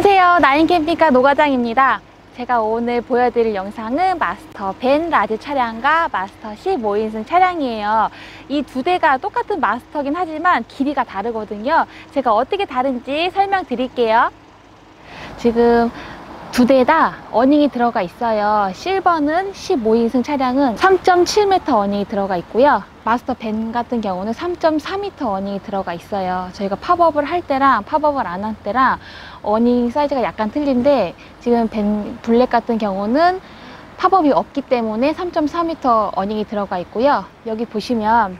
안녕하세요. 나인캠핑카 노과장입니다. 제가 오늘 보여드릴 영상은 마스터 밴 large 차량과 마스터 15인승 차량이에요. 이 두 대가 똑같은 마스터긴 하지만 길이가 다르거든요. 제가 어떻게 다른지 설명드릴게요. 지금 두 대 다 awning이 들어가 있어요. 실버는 15인승 차량은 3.7m 어닝이 들어가 있고요. 마스터 밴 같은 경우는 3.4m 어닝이 들어가 있어요. 저희가 팝업을 할 때랑 팝업을 안 할 때랑 awning 사이즈가 약간 틀린데 지금 밴 블랙 같은 경우는 팝업이 없기 때문에 3.4m 어닝이 들어가 있고요. 여기 보시면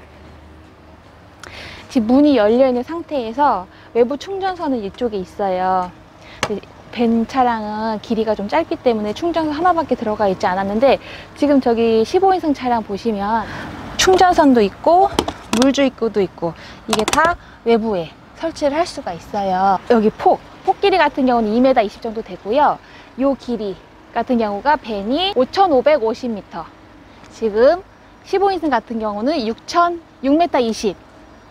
지금 문이 열려 있는 상태에서 외부 충전선은 이쪽에 있어요. 밴 차량은 길이가 좀 짧기 때문에 충전선 하나밖에 들어가 있지 않았는데 지금 저기 15인승 차량 보시면 충전선도 있고 물 주입구도 있고 이게 다 외부에 설치를 할 수가 있어요. 여기 폭, 폭 길이 같은 경우는 2m 20 정도 되고요. 요 길이 같은 경우가 벤이 5,550m. 지금 15인승 같은 경우는 6,000, 6m 20.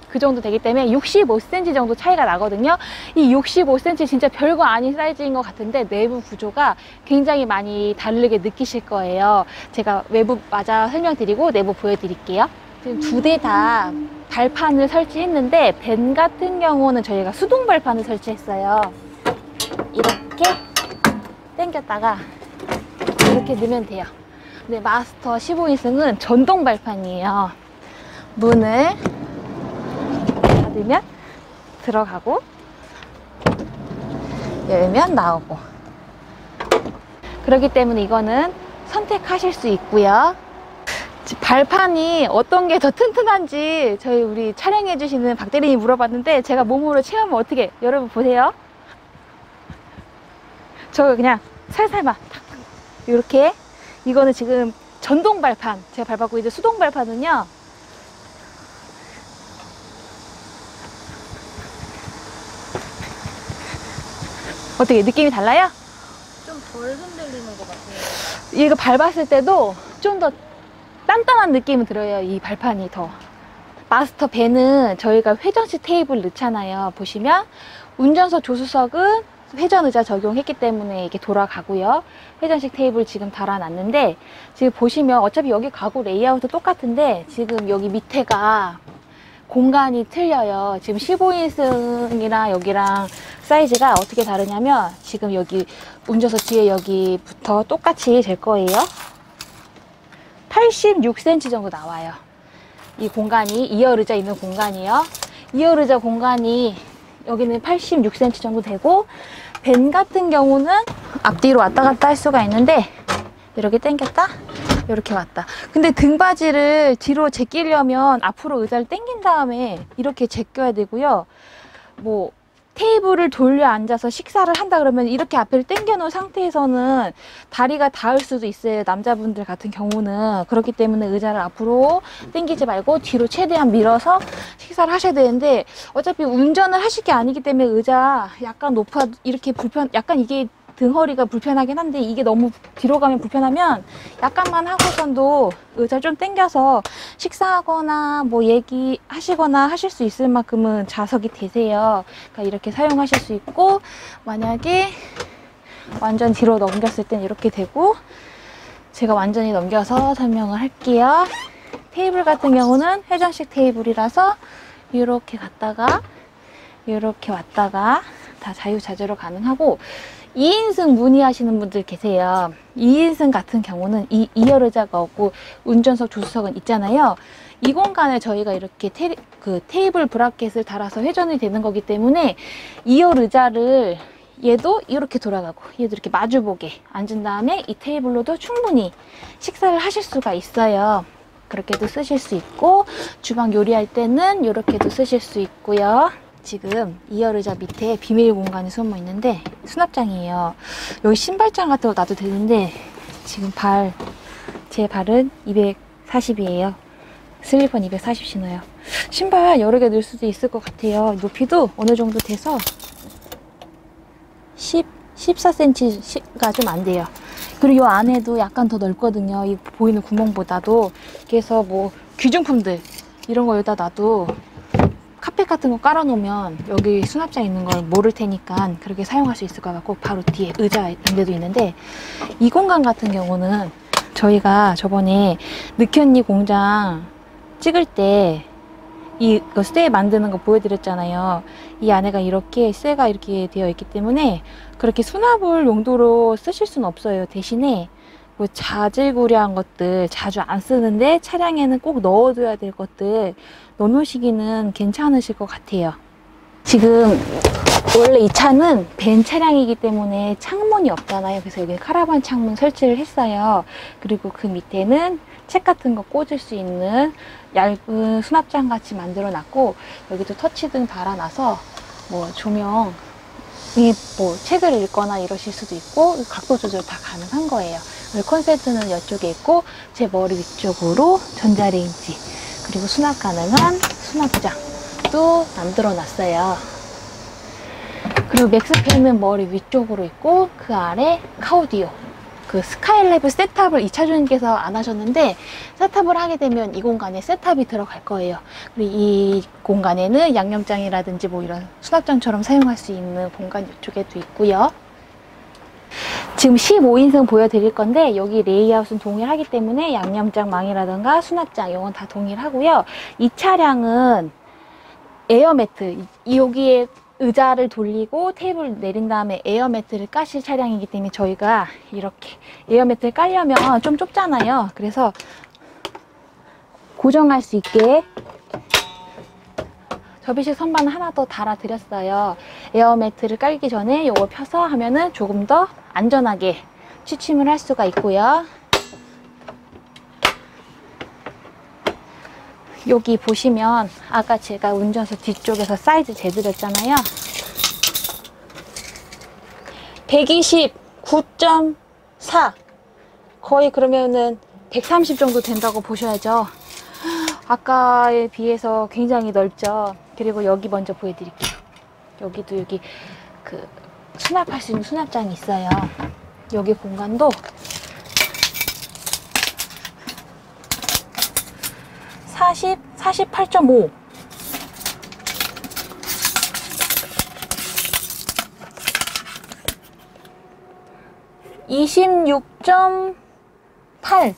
그 정도 되기 때문에 65cm 정도 차이가 나거든요. 이 65cm 진짜 별거 아닌 사이즈인 것 같은데 내부 구조가 굉장히 많이 다르게 느끼실 거예요. 제가 외부 마저 설명드리고 내부 보여드릴게요. 지금 두 대 다 발판을 설치했는데 벤 같은 경우는 저희가 수동 발판을 설치했어요. 이렇게 당겼다가 이렇게 넣으면 돼요. 근데 마스터 15인승은 전동 발판이에요. 문을 닫으면 들어가고 열면 나오고. 그렇기 때문에 이거는 선택하실 수 있고요. 발판이 어떤 게 더 튼튼한지 저희 우리 촬영해 주시는 박대리님 물어봤는데 제가 몸으로 체험을 어떻게 여러분 보세요. 저 그냥 살살만 이렇게. 이거는 지금 전동 발판 제가 밟았고 이제 수동 발판은요 어떻게 느낌이 달라요? 좀 덜 흔들리는 것 같아요. 이거 밟았을 때도 좀 더 단단한 느낌이 들어요. 이 발판이 더. 마스터 벤은 저희가 회전식 테이블 넣잖아요. 보시면 운전석 조수석은 회전 의자 적용했기 때문에 이게 돌아가고요. 회전식 테이블 지금 달아놨는데 지금 보시면 어차피 여기 가구 레이아웃도 똑같은데 지금 여기 밑에가 공간이 틀려요. 지금 15인승이랑 여기랑 사이즈가 어떻게 다르냐면 지금 여기 운전석 뒤에 여기부터 똑같이 될 거예요. 86cm 정도 나와요. 이 공간이 2열 의자 있는 공간이요. 2열 의자 공간이 여기는 86cm 정도 되고 벤 같은 경우는 앞뒤로 왔다 갔다 할 수가 있는데 이렇게 당겼다 이렇게 왔다. 근데 등받이를 뒤로 제끼려면 앞으로 의자를 당긴 다음에 이렇게 제껴야 되고요. 뭐 테이블을 돌려 앉아서 식사를 한다 그러면 이렇게 앞을 당겨 놓은 상태에서는 다리가 닿을 수도 있어요. 남자분들 같은 경우는. 그렇기 때문에 의자를 앞으로 당기지 말고 뒤로 최대한 밀어서 식사를 하셔야 되는데 어차피 운전을 하실 게 아니기 때문에 의자 약간 높아 이렇게 불편 약간 이게 등허리가 불편하긴 한데 이게 너무 뒤로 가면 불편하면 약간만 하고선도 의자 좀 당겨서 식사하거나 뭐 얘기하시거나 하실 수 있을 만큼은 좌석이 되세요. 그러니까 이렇게 사용하실 수 있고 만약에 완전 뒤로 넘겼을 땐 이렇게 되고 제가 완전히 넘겨서 설명을 할게요. 테이블 같은 경우는 회전식 테이블이라서 이렇게 갔다가 이렇게 왔다가 다 자유자재로 가능하고 2인승 문의하시는 분들 계세요. 2인승 같은 경우는 이 2열 의자가 없고 운전석 조수석은 있잖아요. 이 공간에 저희가 이렇게 테, 그 테이블 브라켓을 달아서 회전이 되는 거기 때문에 2열 의자를 얘도 이렇게 돌아가고 얘도 이렇게 마주보게 앉은 다음에 이 테이블로도 충분히 식사를 하실 수가 있어요. 그렇게도 쓰실 수 있고 주방 요리할 때는 이렇게도 쓰실 수 있고요. 지금 2열 의자 밑에 비밀 공간이 숨어 있는데 수납장이에요. 여기 신발장 같은 거 놔도 되는데 지금 발, 제 발은 240이에요. 슬리퍼는 240 신어요. 신발 여러 개 넣을 수도 있을 것 같아요. 높이도 어느 정도 돼서 10, 14cm가 좀 안 돼요. 그리고 이 안에도 약간 더 넓거든요. 이 보이는 구멍보다도. 그래서 뭐 귀중품들 이런 거 여기다 놔도 카펫 같은 거 깔아놓으면 여기 수납장 있는 걸 모를 테니까 그렇게 사용할 수 있을 것 같고 바로 뒤에 의자 인데도 있는데 이 공간 같은 경우는 저희가 저번에 느현니 공장 찍을 때 이 쇠 만드는 거 보여드렸잖아요. 이 안에가 이렇게 쇠가 이렇게 되어 있기 때문에 그렇게 수납을 용도로 쓰실 수는 없어요. 대신에 뭐 자질구레한 것들 자주 안 쓰는데 차량에는 꼭 넣어둬야 될 것들 넣어놓으시기는 괜찮으실 것 같아요. 지금 원래 이 차는 벤 차량이기 때문에 창문이 없잖아요. 그래서 여기 카라반 창문 설치를 했어요. 그리고 그 밑에는 책 같은 거 꽂을 수 있는 얇은 수납장 같이 만들어 놨고 여기도 터치등 달아놔서 뭐 조명 이뭐 책을 읽거나 이러실 수도 있고 각도 조절 다 가능한 거예요. 그리고 콘센트는 이쪽에 있고 제 머리 위쪽으로 전자레인지 그리고 수납 가능한 수납장도 만들어 놨어요. 그리고 맥스팬은 머리 위쪽으로 있고 그 아래 카우디오 그 스카이랩을 셋탑을 이차주님께서 안 하셨는데 셋탑을 하게 되면 이 공간에 셋탑이 들어갈 거예요. 그리고 이 공간에는 양념장이라든지 뭐 이런 수납장처럼 사용할 수 있는 공간 이쪽에도 있고요. 지금 15인승 보여드릴 건데 여기 레이아웃은 동일하기 때문에 양념장 망이라든가 수납장 이건 다 동일하고요. 이 차량은 에어매트 이- 여기에 의자를 돌리고 테이블 내린 다음에 에어매트를 까실 차량이기 때문에 저희가 이렇게 에어매트를 깔려면 좀 좁잖아요. 그래서 고정할 수 있게 접이식 선반 하나 더 달아드렸어요. 에어매트를 깔기 전에 이거 펴서 하면은 조금 더 안전하게 취침을 할 수가 있고요. 여기 보시면 아까 제가 운전석 뒤쪽에서 사이즈 재드렸잖아요. 129.4 거의 그러면은 130 정도 된다고 보셔야죠. 아까에 비해서 굉장히 넓죠. 그리고 여기 먼저 보여드릴게요. 여기도 여기 그 수납할 수 있는 수납장이 있어요. 여기 공간도 40, 48.5. (26.8)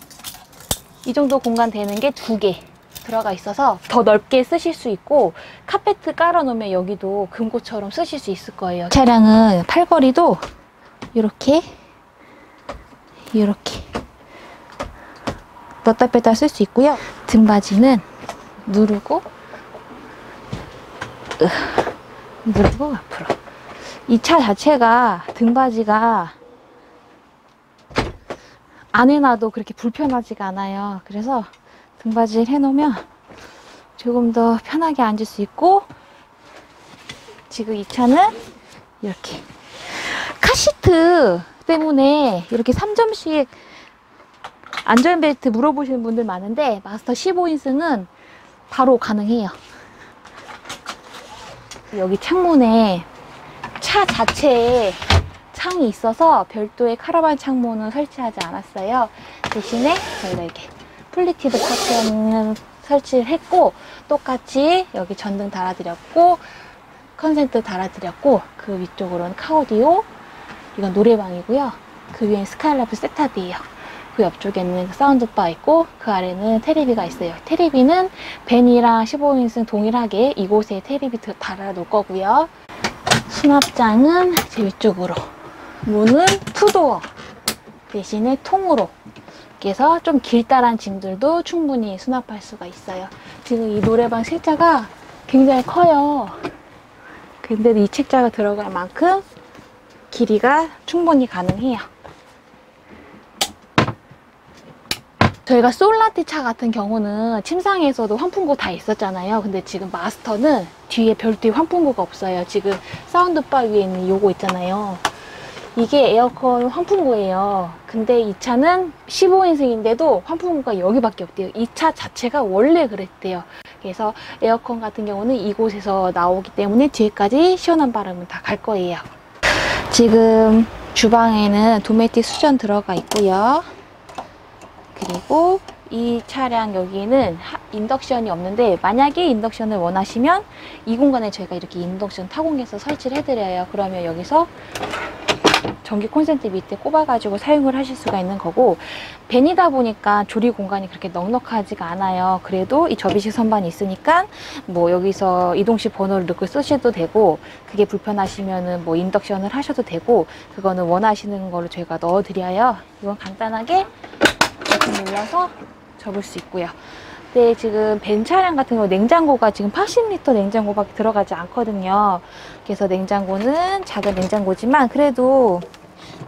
이 정도 공간 되는 게 두 개 들어가 있어서 더 넓게 쓰실 수 있고 카페트 깔아 놓으면 여기도 금고처럼 쓰실 수 있을 거예요 차량은 팔걸이도 이렇게 이렇게 넣다 뺐다 쓸 수 있고요. 등받이는 누르고 으, 누르고 앞으로. 이 차 자체가 등받이가 안 해놔도 그렇게 불편하지가 않아요. 그래서 등받이를 해놓으면 조금 더 편하게 앉을 수 있고 지금 이 차는 이렇게 카시트 때문에 이렇게 3점씩 안전벨트 물어보시는 분들 많은데 마스터 15인승은 바로 가능해요. 여기 창문에 차 자체에 창이 있어서 별도의 카라반 창문은 설치하지 않았어요. 대신에 저희가 이렇게 pleated 커튼은 설치를 했고 똑같이 여기 전등 달아드렸고 컨센트 달아드렸고 그 위쪽으로는 카오디오 이건 노래방이고요. 그 위엔 스카이라이프 set-top이에요. 그 옆쪽에는 sound bar 있고 그 아래는 테레비가 있어요. 테레비는 밴이랑 15인승 동일하게 이곳에 테레비 달아 놓을 거고요. 수납장은 제 위쪽으로 문은 two door 대신에 통으로 그래서 좀 길다란 짐들도 충분히 수납할 수가 있어요. 지금 이 노래방 책자가 굉장히 커요. 근데 이 책자가 들어갈 만큼 길이가 충분히 가능해요. 저희가 솔라티 차 같은 경우는 침상에서도 환풍구 다 있었잖아요. 근데 지금 마스터는 뒤에 별도의 환풍구가 없어요. 지금 사운드바 위에 있는 요거 있잖아요. 이게 에어컨 환풍구예요. 근데 이 차는 15인승인데도 환풍구가 여기밖에 없대요. 이 차 자체가 원래 그랬대요. 그래서 에어컨 같은 경우는 이곳에서 나오기 때문에 뒤에까지 시원한 바람은 다 갈 거예요. 지금 주방에는 도메틱 수전 들어가 있고요. 그리고 이 차량 여기는 하- 인덕션이 없는데 만약에 인덕션을 원하시면 이 공간에 저희가 이렇게 인덕션 타공해서 설치를 해드려요. 그러면 여기서 전기 콘센트 밑에 꼽아가지고 사용을 하실 수가 있는 거고 벤이다 보니까 조리 공간이 그렇게 넉넉하지가 않아요. 그래도 이 접이식 선반이 있으니까 뭐 여기서 이동식 번호를 넣고 쓰셔도 되고 그게 불편하시면은 뭐 인덕션을 하셔도 되고 그거는 원하시는 거를 저희가 넣어드려요. 이건 간단하게 이렇게 눌러서 접을 수 있고요. 근데 지금 벤 차량 같은 경우 냉장고가 지금 80리터 냉장고밖에 들어가지 않거든요. 그래서 냉장고는 작은 냉장고지만 그래도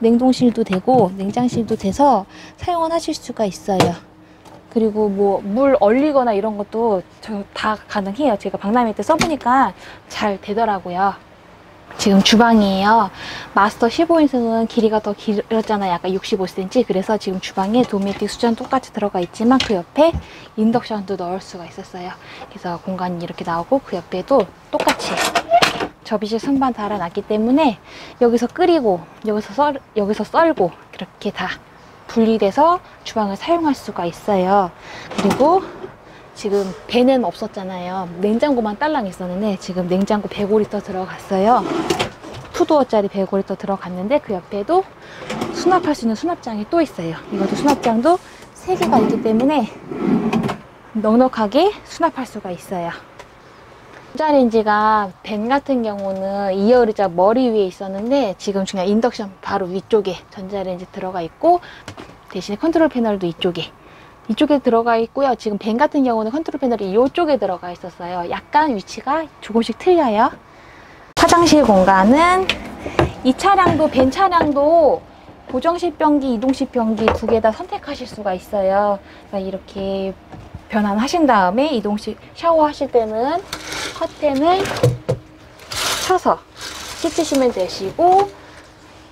냉동실도 되고 냉장실도 돼서 사용을 하실 수가 있어요. 그리고 뭐 물 얼리거나 이런 것도 저 다 가능해요. 제가 박람회 때 써보니까 잘 되더라고요. 지금 주방이에요. 마스터 15인승은 길이가 더 길었잖아요. 약간 65cm. 그래서 지금 주방에 도메틱 수전 똑같이 들어가 있지만 그 옆에 인덕션도 넣을 수가 있었어요. 그래서 공간이 이렇게 나오고 그 옆에도 똑같이 접이식 선반 달아놨기 때문에 여기서 끓이고 여기서 썰 여기서 썰고 그렇게 다 분리돼서 주방을 사용할 수가 있어요. 그리고 지금 배는 없었잖아요. 냉장고만 딸랑 있었는데 지금 냉장고 105리터 들어갔어요. 투도어짜리 105리터 들어갔는데 그 옆에도 수납할 수 있는 수납장이 또 있어요. 이것도 수납장도 3개가 있기 때문에 넉넉하게 수납할 수가 있어요. 전자레인지가 밴 같은 경우는 2열 의자 머리 위에 있었는데 지금 그냥 인덕션 바로 위쪽에 전자레인지 들어가 있고 대신에 컨트롤 패널도 이쪽에 이쪽에 들어가 있고요. 지금 밴 같은 경우는 컨트롤 패널이 이쪽에 들어가 있었어요. 약간 위치가 조금씩 틀려요. 화장실 공간은 이 차량도 밴 차량도 고정식 변기, 이동식 변기 두 개 다 선택하실 수가 있어요. 그러니까 이렇게 변환하신 다음에 이동식 샤워하실 때는 커튼을 쳐서 씻으시면 되시고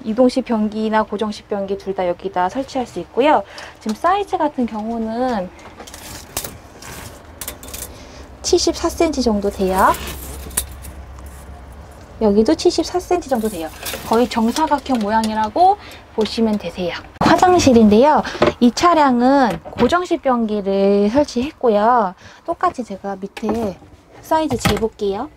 이동식 변기나 고정식 변기 둘 다 여기다 설치할 수 있고요. 지금 사이즈 같은 경우는 74cm 정도 돼요. 여기도 74cm 정도 돼요. 거의 정사각형 모양이라고 보시면 되세요. 화장실인데요. 이 차량은 고정식 변기를 설치했고요. 똑같이 제가 밑에 사이즈 재볼게요.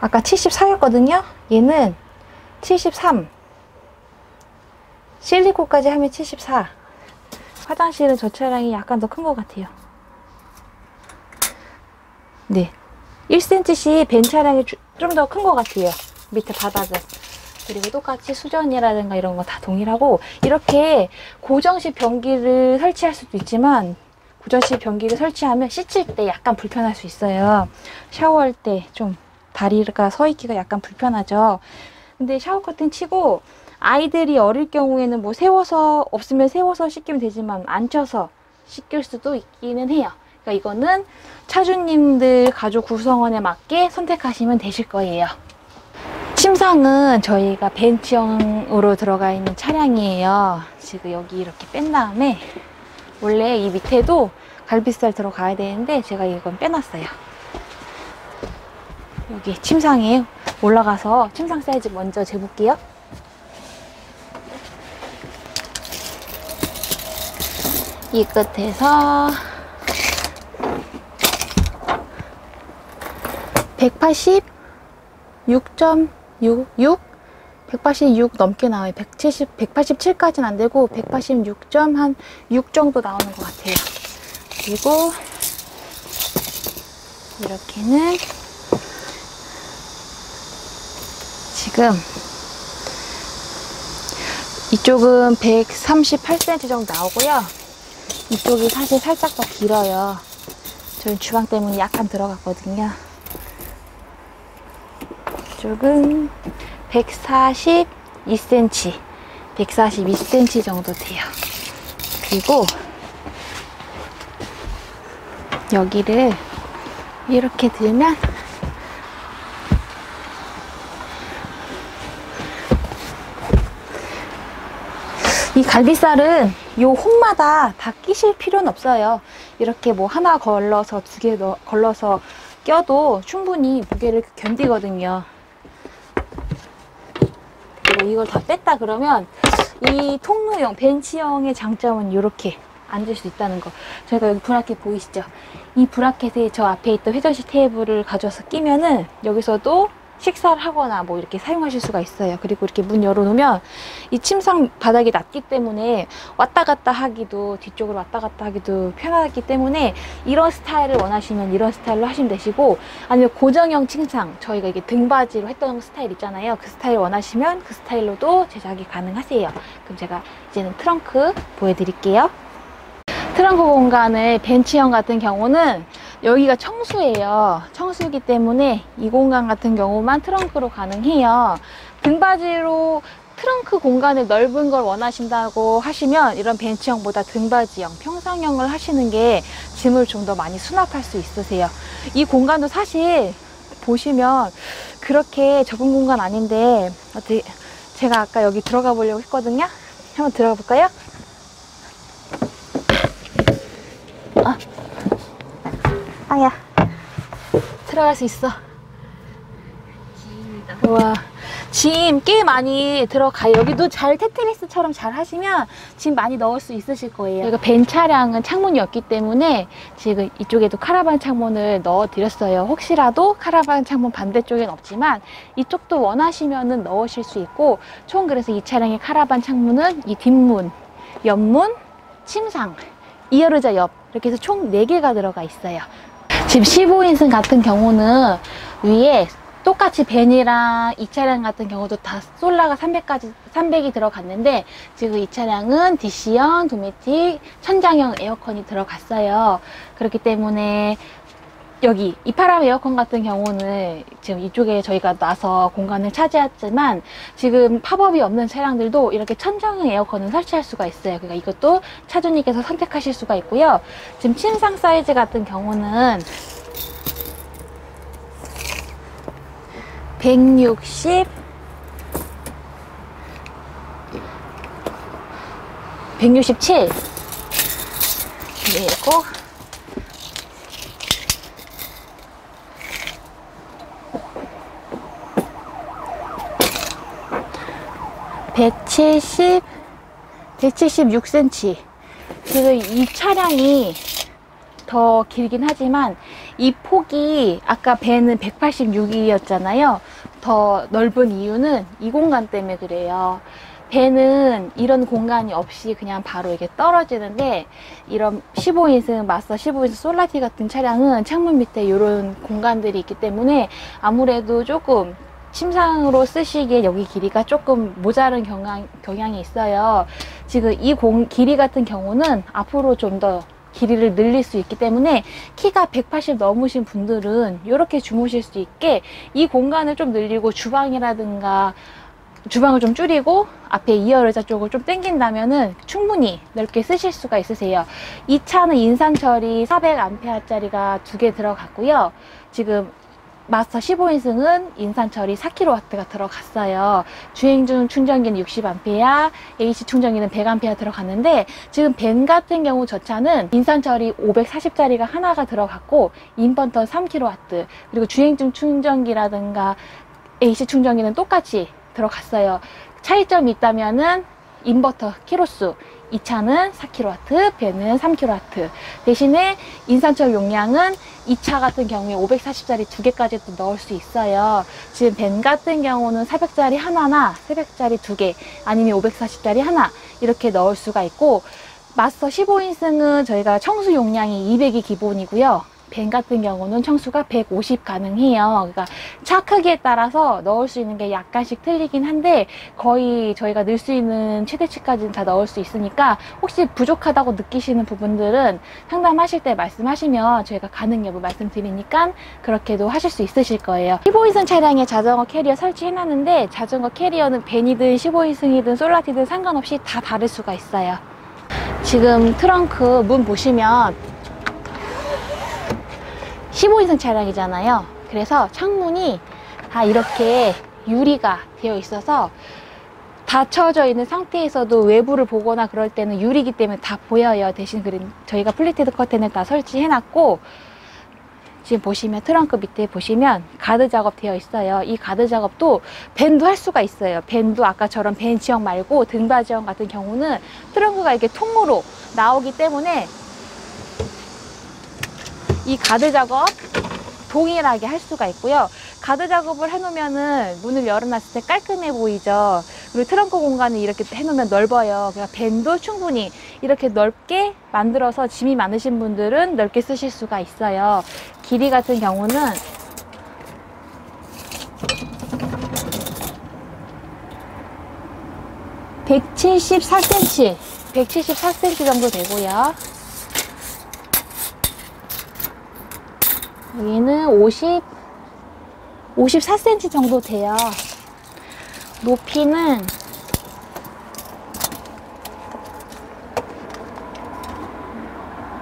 아까 74였거든요. 얘는 73. 실리콘까지 하면 74. 화장실은 저 차량이 약간 더 큰 것 같아요. 네. 1cm씩 벤 차량이 좀 더 큰 것 같아요. 밑에 바닥은. 그리고 똑같이 수전이라든가 이런 거 다 동일하고 이렇게 고정식 변기를 설치할 수도 있지만 고정식 변기를 설치하면 씻을 때 약간 불편할 수 있어요. 샤워할 때 좀 다리가 서 있기가 약간 불편하죠. 근데 샤워 커튼 치고 아이들이 어릴 경우에는 뭐 세워서 없으면 세워서 씻기면 되지만 앉혀서 씻길 수도 있기는 해요. 그러니까 이거는 차주님들 가족 구성원에 맞게 선택하시면 되실 거예요. 침상은 저희가 벤치형으로 들어가 있는 차량이에요. 지금 여기 이렇게 뺀 다음에 원래 이 밑에도 갈비살 들어가야 되는데 제가 이건 빼놨어요. 여기 침상에 올라가서 침상 사이즈 먼저 재볼게요. 이 끝에서 186.66 186 넘게 나와요. 170, 187까지는 안 되고 186.한6 정도 나오는 것 같아요. 그리고 이렇게는 지금 이쪽은 138cm 정도 나오고요. 이쪽이 사실 살짝 더 길어요. 저희 주방 때문에 약간 들어갔거든요. 이쪽은 142cm, 142cm 정도 돼요. 그리고 여기를 이렇게 들면 이 갈비살은 요 홈마다 다 끼실 필요는 없어요. 이렇게 뭐 하나 걸러서 두 개 걸러서 껴도 충분히 무게를 견디거든요. 이걸 다 뺐다 그러면 이 통로형 벤치형의 장점은 이렇게 앉을 수 있다는 거. 저희가 여기 브라켓 보이시죠? 이 브라켓에 저 앞에 있던 회전식 테이블을 가져와서 끼면은 여기서도 식사를 하거나 뭐 이렇게 사용하실 수가 있어요. 그리고 이렇게 문 열어놓으면 이 침상 바닥이 낮기 때문에 왔다 갔다 하기도 뒤쪽으로 왔다 갔다 하기도 편하기 때문에 이런 스타일을 원하시면 이런 스타일로 하시면 되시고 아니면 고정형 침상 저희가 이게 등받이로 했던 스타일 있잖아요. 그 스타일 원하시면 그 스타일로도 제작이 가능하세요. 그럼 제가 이제는 트렁크 보여드릴게요. 트렁크 공간을 벤치형 같은 경우는 여기가 청수예요. 청수이기 때문에 이 공간 같은 경우만 트렁크로 가능해요. 등받이로 트렁크 공간을 넓은 걸 원하신다고 하시면 이런 벤치형보다 등받이형, 평상형을 하시는 게 짐을 좀 더 많이 수납할 수 있으세요. 이 공간도 사실 보시면 그렇게 좁은 공간 아닌데 어떻게 제가 아까 여기 들어가 보려고 했거든요. 한번 들어가 볼까요? 아, 아야 들어갈 수 있어. 지입니다. 와, 짐 꽤 많이 들어가요. 여기도 잘 테트리스처럼 잘 하시면 짐 많이 넣을 수 있으실 거예요. 저희가 벤 차량은 창문이 없기 때문에 지금 이쪽에도 카라반 창문을 넣어 드렸어요. 혹시라도 카라반 창문 반대쪽엔 없지만 이쪽도 원하시면은 넣으실 수 있고 총 그래서 이 차량의 카라반 창문은 이 뒷문, 옆문, 침상, 이어르자 옆 이렇게 해서 총 4개가 들어가 있어요. 지금 15인승 같은 경우는 위에 똑같이 벤이랑 이 차량 같은 경우도 다 솔라가 300까지 300이 들어갔는데 지금 이 차량은 DC형, 도메틱, 천장형 에어컨이 들어갔어요. 그렇기 때문에 여기 이파람 에어컨 같은 경우는 지금 이쪽에 저희가 놔서 공간을 차지했지만 지금 팝업이 없는 차량들도 이렇게 천장형 에어컨을 설치할 수가 있어요. 그러니까 이것도 차주님께서 선택하실 수가 있고요. 지금 침상 사이즈 같은 경우는 160 167 그리고 (170) 176cm 지금 이 차량이 더 길긴 하지만 이 폭이 아까 배는 186이었잖아요. 더 넓은 이유는 이 공간 때문에 그래요. 배는 이런 공간이 없이 그냥 바로 이렇게 떨어지는데 이런 15인승 마스터 15인승 솔라티 같은 차량은 창문 밑에 이런 공간들이 있기 때문에 아무래도 조금 침상으로 쓰시기에 여기 길이가 조금 모자른 경향, 경향이 있어요. 지금 이 공, 길이 같은 경우는 앞으로 좀 더 길이를 늘릴 수 있기 때문에 키가 180 넘으신 분들은 이렇게 주무실 수 있게 이 공간을 좀 늘리고 주방이라든가 주방을 좀 줄이고 앞에 이어의자 쪽을 좀 당긴다면은 충분히 넓게 쓰실 수가 있으세요. 이 차는 인산 처리 400A짜리가 두 개 들어갔고요. 지금 마스터 15인승은 인산 처리 4kW가 들어갔어요. 주행 중 충전기는 60A, AC 충전기는 100A 들어갔는데 지금 밴 같은 경우 저 차는 인산철이 540짜리가 하나가 들어갔고 인버터 3kW 그리고 주행 중 충전기라든가 AC 충전기는 똑같이 들어갔어요. 차이점이 있다면은 인버터 키로수 이 차는 4kW, 밴은 3kW. 대신에 인산철 용량은 이 차 같은 경우에 540짜리 두 개까지도 넣을 수 있어요. 지금 벤 같은 경우는 400짜리 하나나 300짜리 두 개, 아니면 540짜리 하나 이렇게 넣을 수가 있고 마스터 15인승은 저희가 청수 용량이 200이 기본이고요. 벤 같은 경우는 청수가 150 가능해요. 그러니까 차 크기에 따라서 넣을 수 있는 게 약간씩 틀리긴 한데 거의 저희가 넣을 수 있는 최대치까지는 다 넣을 수 있으니까 혹시 부족하다고 느끼시는 부분들은 상담하실 때 말씀하시면 저희가 가능 여부 말씀드리니까 그렇게도 하실 수 있으실 거예요. 15인승 차량에 자전거 캐리어 설치해놨는데 자전거 캐리어는 밴이든 15인승이든 쏠라티든 상관없이 다 달 수가 있어요. 지금 트렁크 문 보시면 15인승 차량이잖아요. 그래서 창문이 다 이렇게 유리가 되어 있어서 닫혀져 있는 상태에서도 외부를 보거나 그럴 때는 유리기 때문에 다 보여요. 대신 그린 저희가 pleated 커튼을 다 설치해 놨고 지금 보시면 트렁크 밑에 보시면 가드 작업 되어 있어요. 이 가드 작업도 밴도 할 수가 있어요. 밴도 아까처럼 밴 지형 말고 등받 지형 같은 경우는 트렁크가 이렇게 통으로 나오기 때문에 이 가드 작업 동일하게 할 수가 있고요. 가드 작업을 해놓으면은 문을 열어놨을 때 깔끔해 보이죠. 그리고 트렁크 공간을 이렇게 해놓으면 넓어요. 그러니까 밴도 충분히 이렇게 넓게 만들어서 짐이 많으신 분들은 넓게 쓰실 수가 있어요. 길이 같은 경우는 (174cm) 174cm 정도 되고요. 여기는 50, 54cm 정도 돼요. 높이는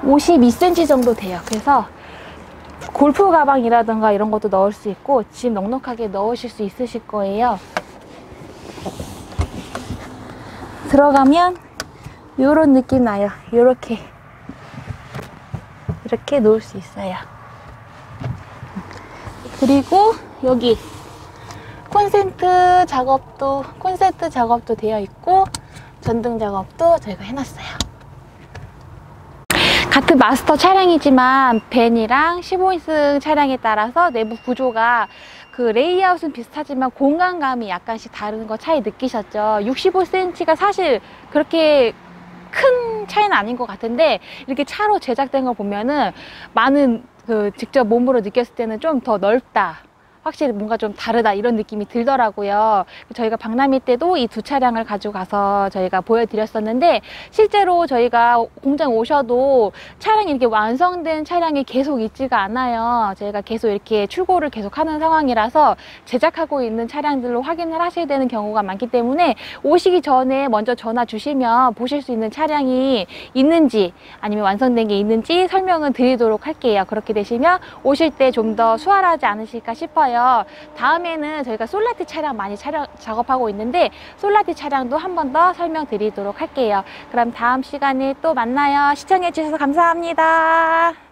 (52cm) 정도 돼요. 그래서 골프 가방이라든가 이런 것도 넣을 수 있고 짐 넉넉하게 넣으실 수 있으실 거예요. 들어가면 이런 느낌 나요. 이렇게 이렇게 놓을 수 있어요. 그리고 여기 콘센트 작업도 콘센트 작업도 되어 있고 전등 작업도 저희가 해놨어요. 같은 마스터 차량이지만 벤이랑 15인승 차량에 따라서 내부 구조가 그 레이아웃은 비슷하지만 공간감이 약간씩 다른 거 차이 느끼셨죠? 65cm가 사실 그렇게 큰 차이는 아닌 것 같은데 이렇게 차로 제작된 걸 보면은 많은 그 직접 몸으로 느꼈을 때는 좀 더 넓다. 확실히 뭔가 좀 다르다 이런 느낌이 들더라고요. 저희가 박람회 때도 이 두 차량을 가지고 가서 저희가 보여드렸었는데 실제로 저희가 공장 오셔도 차량이 이렇게 완성된 차량이 계속 있지가 않아요. 저희가 계속 이렇게 출고를 계속 하는 상황이라서 제작하고 있는 차량들로 확인을 하셔야 되는 경우가 많기 때문에 오시기 전에 먼저 전화 주시면 보실 수 있는 차량이 있는지 아니면 완성된 게 있는지 설명을 드리도록 할게요. 그렇게 되시면 오실 때 좀 더 수월하지 않으실까 싶어 요. 다음에는 저희가 솔라티 차량 많이 촬영, 작업하고 있는데 솔라티 차량도 한 번 더 설명드리도록 할게요. 그럼 다음 시간에 또 만나요. 시청해 주셔서 감사합니다.